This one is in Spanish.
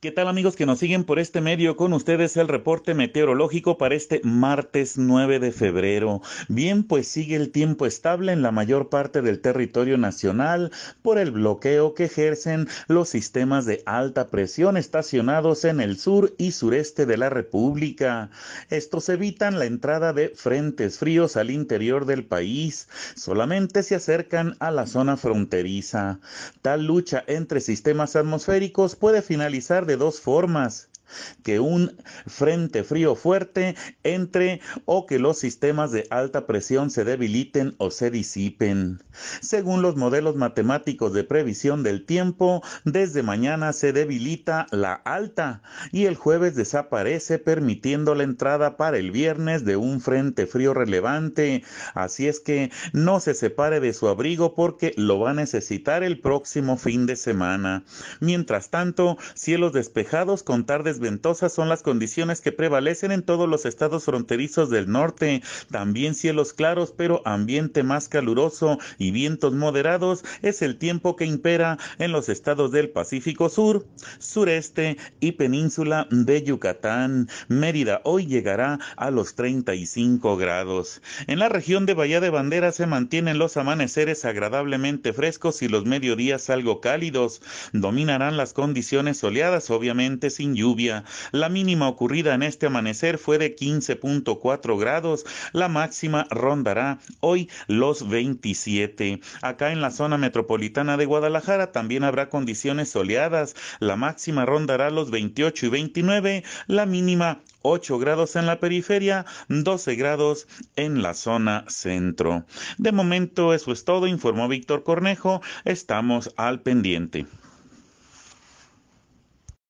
¿Qué tal amigos que nos siguen por este medio? Con ustedes el reporte meteorológico para este martes 9 de febrero. Bien, pues sigue el tiempo estable en la mayor parte del territorio nacional por el bloqueo que ejercen los sistemas de alta presión estacionados en el sur y sureste de la República. Estos evitan la entrada de frentes fríos al interior del país. Solamente se acercan a la zona fronteriza. Tal lucha entre sistemas atmosféricos puede finalizar de dos formas que un frente frío fuerte entre o que los sistemas de alta presión se debiliten o se disipen. Según los modelos matemáticos de previsión del tiempo, desde mañana se debilita la alta y el jueves desaparece permitiendo la entrada para el viernes de un frente frío relevante. Así es que no se separe de su abrigo porque lo va a necesitar el próximo fin de semana. Mientras tanto, cielos despejados con tardes ventosas son las condiciones que prevalecen en todos los estados fronterizos del norte. También cielos claros, pero ambiente más caluroso y vientos moderados es el tiempo que impera en los estados del Pacífico Sur, sureste y península de Yucatán. Mérida hoy llegará a los 35 grados. En la región de Bahía de Bandera se mantienen los amaneceres agradablemente frescos y los mediodías algo cálidos. Dominarán las condiciones soleadas, obviamente sin lluvia la mínima ocurrida en este amanecer fue de 15.4 grados. La máxima rondará hoy los 27. Acá en la zona metropolitana de Guadalajara también habrá condiciones soleadas. La máxima rondará los 28 y 29. La mínima 8 grados en la periferia, 12 grados en la zona centro. De momento eso es todo, informó Víctor Cornejo. Estamos al pendiente.